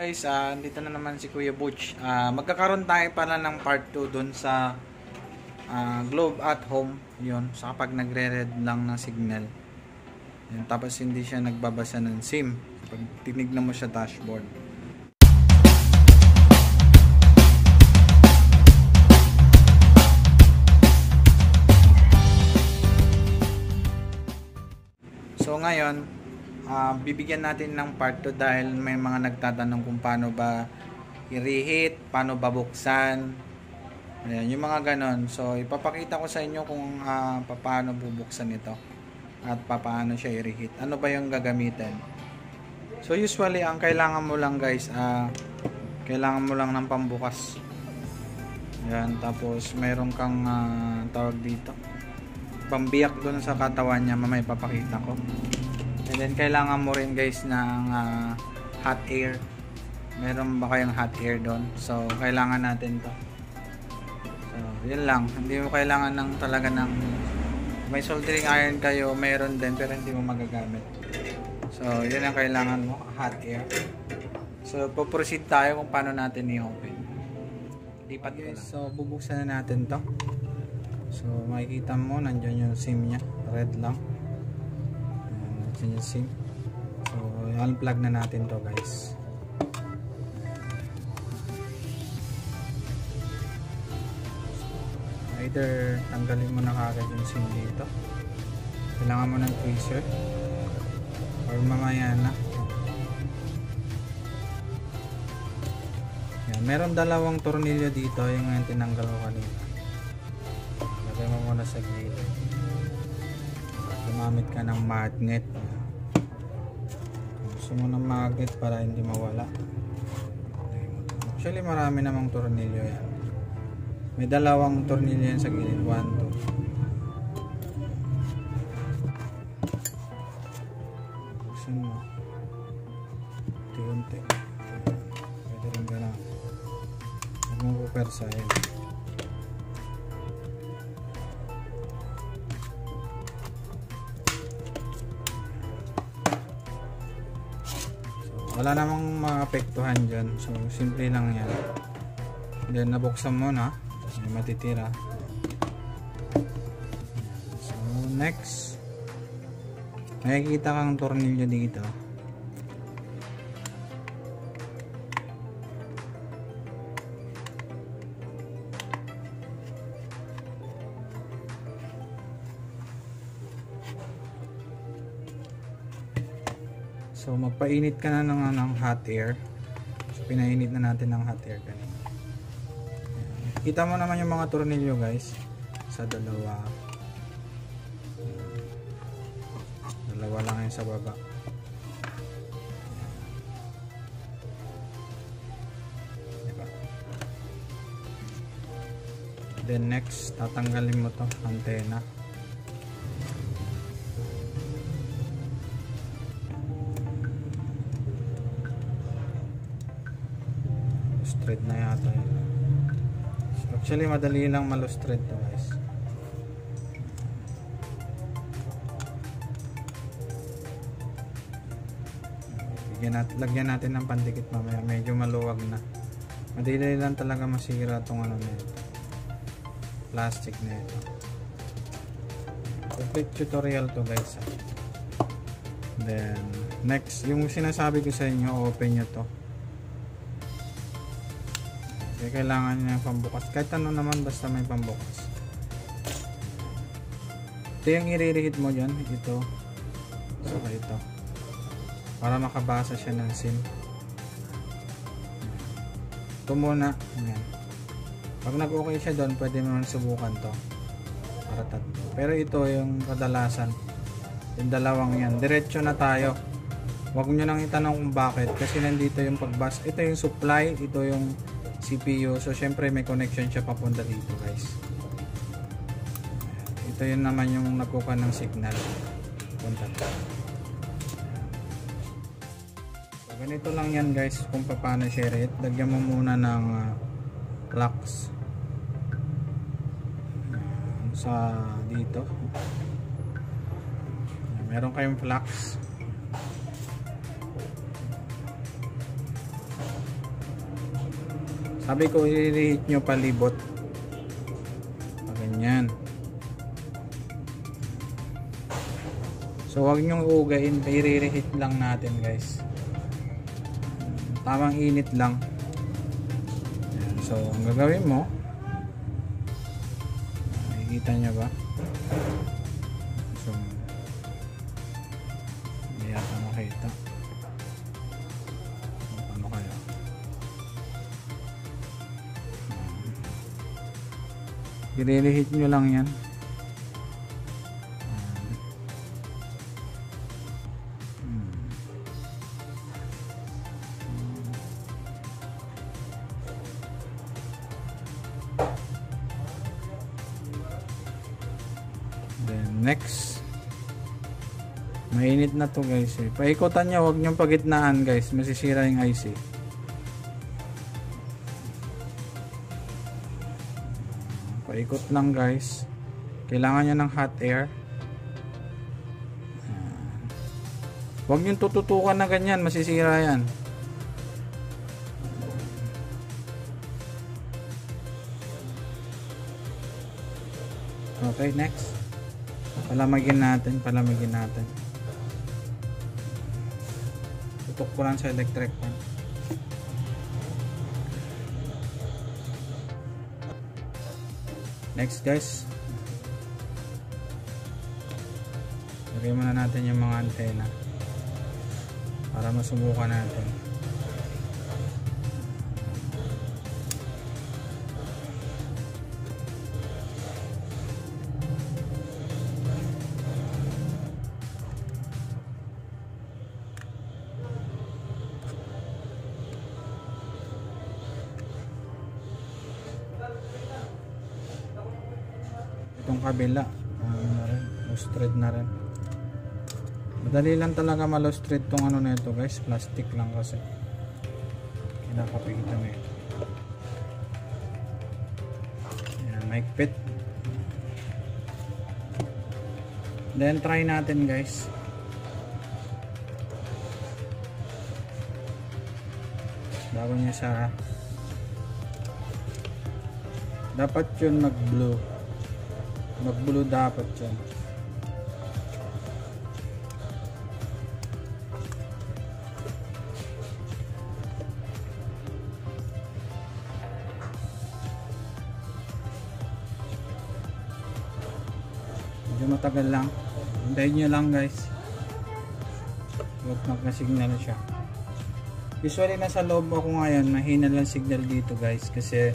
Guys, ah, dito na naman si Kuya Butch. Ah, magkakaroon tayo pala ng part 2 dun sa ah, Globe at Home. Yun, sa kapag nagre-red lang ng signal. Yun, tapos hindi siya nagbabasa ng SIM. Pag tinignan mo siya dashboard. So ngayon, ah, bibigyan natin ng part 2 dahil may mga nagtatanong kung paano ba i-reheat, paano ba buksan. Ayan, yung mga ganon. So ipapakita ko sa inyo kung ah, paano bubuksan ito at paano siya i-reheat. Ano ba yung gagamitin? So usually ang kailangan mo lang guys, ah, kailangan mo lang ng pambukas. Yan, tapos meron kang ah, tawag dito. Pambiyak doon sa katawan niya, mamaya papakita ko. And then kailangan mo rin guys ng ah, hot air. Meron ba kayong hot air doon? So kailangan natin 'to. So, yun lang. Hindi mo kailangan ng talaga ng may soldering iron kayo, meron din pero hindi mo magagamit. So, yun ang kailangan mo, hot air. So, po-proceed tayo kung paano natin i-open. Lipat ko lang. So, bubuksan na natin to. So, makikita mo, nandiyan yung SIM niya. Red lang. Nandiyan yung SIM. So, unplug na natin to guys. Either tanggalin mo na kagad yung SIM dito. Kailangan mo ng tweezer. Or mamaya na. Yan, meron dalawang tornilyo dito, yung nga tinanggal ko kanina. Lagay mo muna sa gilid. Gumamit ka ng magnet. Gusto mo ng magnet para hindi mawala. Actually, marami namang tornilyo yan. May dalawang tornilyo yan sa gilid. 1, 2. Buksan mo. Unti-unti. Pwede rin gano'n. Huwag mo pupersahin. So, wala namang maapektuhan dyan. So, simple lang yan. Then, nabuksan mo na. May matitira. So, next. Makikita kang tornilyo dito. So magpainit ka na ng, ng hot air. So pinainit na natin ng hot air kanina. Kita mo naman yung mga tornilyo guys. Sa dalawa. Dalawa lang yan sa baba. Diba? Then next, tatanggalin mo to antena. Straight na yata yun. Actually, madali lang malustred to guys. Bigyan natin, lagyan natin ng pandikit mamaya. Medyo maluwag na. Madali lang talaga masira itong ano na ito. Plastic na ito. Complete tutorial to guys. ha. Then, next, yung sinasabi ko sa inyo, open nyo to. Kaya kailangan niya ng pambukas. Kahit ano naman basta may pambukas. Ito yung i-reheat mo dyan. Ito. Saka ito. Para makabasa siya ng SIM. Ito muna. Ayan. Pag nag-okay siya doon, pwede mo subukan to. Para tatlo. Pero ito yung kadalasan. Yung dalawang yan. Diretso na tayo. Huwag nyo nang itanong kung bakit. Kasi nandito yung pagbas. Ito yung supply. Ito yung CPU. So, syempre may connection siya papunta dito guys. Ito yun naman yung nagkuka ng signal. Punta. So, ganito lang yan guys kung paano share it. Lagyan mo muna ng uh, locks Ayan, sa dito. Meron kayong flux. Sabi ko, i-reheat nyo palibot. Ganyan. So, wag nyong ugain. I-reheat lang natin, guys. Tamang init lang. So, ang gagawin mo, nakikita nyo ba? So, hindi yata makita. I-reheat nyo lang yan. Hmm. Then next Mainit na to guys eh. Paikutan nyo, huwag nyong pagitnaan guys. Masisira yung IC. Paikot lang guys. Kailangan nyo ng hot air. Huwag nyong tututukan na ganyan. Masisira yan. Okay, next. Palamagin natin, palamagin natin. Tutok ko lang sa electric fan. Next guys. Lagay muna natin yung mga antena. Para masubukan natin. Itong kabila. Ano na rin loose thread na rin. Madali lang talaga ma-loose thread tong ano na ito guys. Plastic lang kasi. Kinakapigitan mo ito. Yan maigpit then try natin guys. Bago niya sa dapat yun mag blue magbulo dapat yan medyo matagal lang. Hintayin nyo lang guys. Huwag magna-signal siya. Usually nasa loob ako ngayon. Mahina lang signal dito guys kasi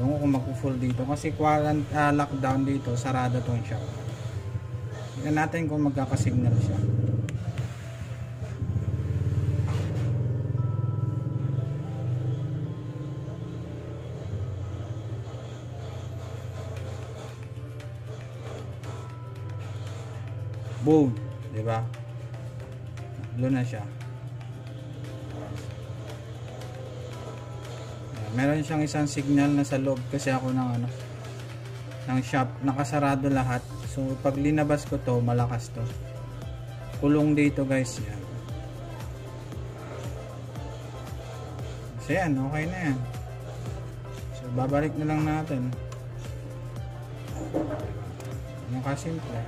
Ewan ko kung mag-full dito. Kasi quarant, uh, lockdown dito, sarado tong shop. Tignan natin kung magkakasignal siya. Boom! Diba? Blue na siya. Meron siyang isang signal na sa loob kasi ako ng ano ng shop. Nakasarado lahat. So pag linabas ko to malakas to. Kulong dito guys. Yan. So yan. Okay na yan. So babalik na lang natin. Yung kasimple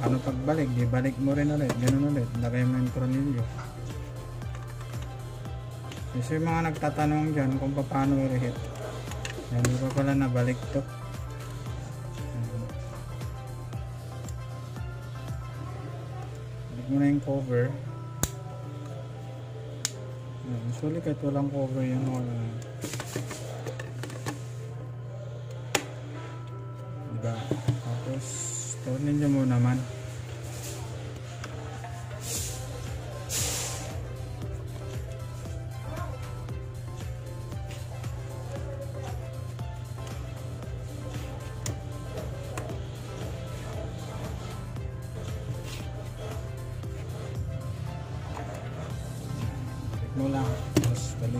ano pagbalik? Di balik mo rin ulit. Ganun ulit. Lagay mo yung tornilyo kasi yung mga nagtatanong dyan kung paano i-reheat. Yan, di pa pala nabalik to. Balik mo yung cover. Yan, usually kahit walang cover yan, wala na.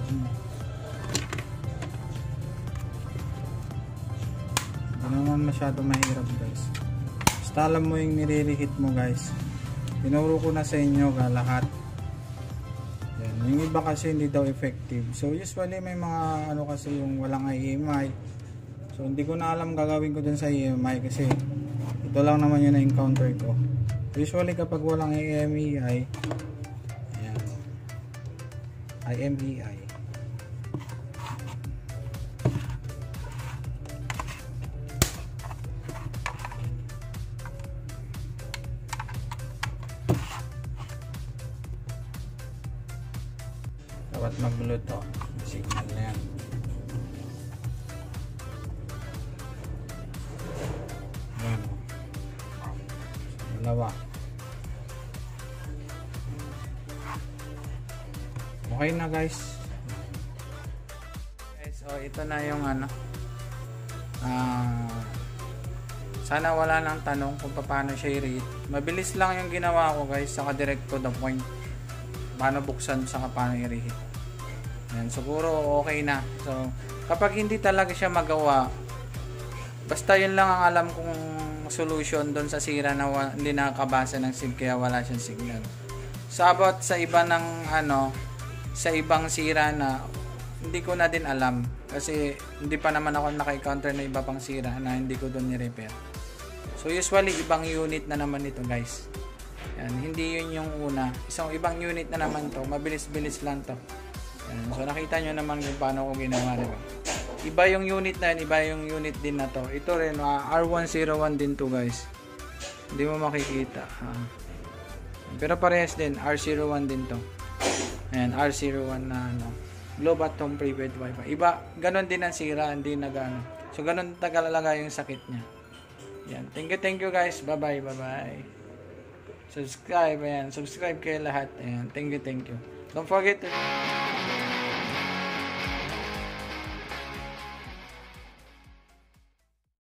Hindi naman masyado mahirap guys basta alam mo yung nire-reheat mo guys tinuro ko na sa inyo ka lahat yan, yung iba kasi hindi daw effective. So usually may mga ano kasi yung walang EMI. So hindi ko na alam gagawin ko dun sa EMI kasi ito lang naman yung na-encounter ko. Usually kapag walang EMEI, ayan, IMEI, dalawa. Okay na guys. Guys so ito na yung ano. Ah sana wala nang tanong kung paano siya i-rate mabilis lang yung ginawa ko guys saka direct to the point. Paano buksan saka paano i-reheat. Yan, siguro okay na. So, kapag hindi talaga siya magawa, basta yun lang ang alam kong solution doon sa sira na wa, hindi nakakabasa ng SIM kaya wala siyang signal. So, about sa iba ng ano, sa ibang sira na hindi ko na din alam kasi hindi pa naman ako naka-encounter na iba pang sira na hindi ko doon ni-repair. So, usually ibang unit na naman ito guys. Yan, hindi yun yung una. Isang ibang unit na naman to. Mabilis-bilis lang to. Yan. So nakita nyo naman kung paano ko ginawa. Diba? Iba yung unit na yun, iba yung unit din na to. Ito rin, uh, R101 din to guys. Hindi mo makikita. Ha? Pero parehas din, R01 din to. Ayan, R01 na ano. Global Home Prepaid Wi-Fi. Iba, ganun din ang sira, hindi nagano. So ganun tagalaga yung sakit niya. Yan. Thank you, thank you guys. Bye-bye, bye-bye subscribe ayan subscribe kayo lahat ayan thank you thank you don't forget to